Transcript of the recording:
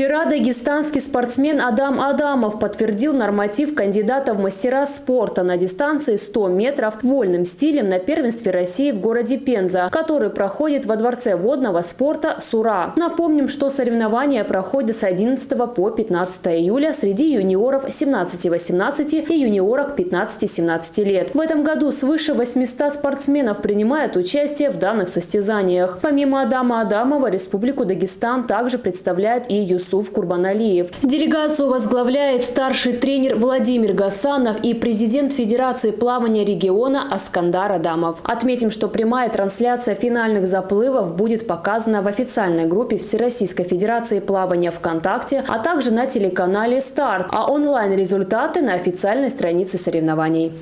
Вчера дагестанский спортсмен Адам Адамов подтвердил норматив кандидата в мастера спорта на дистанции 100 метров вольным стилем на первенстве России в городе Пенза, который проходит во Дворце водного спорта «Сура». Напомним, что соревнования проходят с 11 по 15 июля среди юниоров 17-18 и юниорок 15-17 лет. В этом году свыше 800 спортсменов принимают участие в данных состязаниях. Помимо Адама Адамова, Республику Дагестан также представляет и Юсуф Курбаналиев. Делегацию возглавляет старший тренер Владимир Гасанов и президент Федерации плавания региона Аскандар Адамов. Отметим, что прямая трансляция финальных заплывов будет показана в официальной группе Всероссийской Федерации плавания ВКонтакте, а также на телеканале «Старт», а онлайн-результаты на официальной странице соревнований.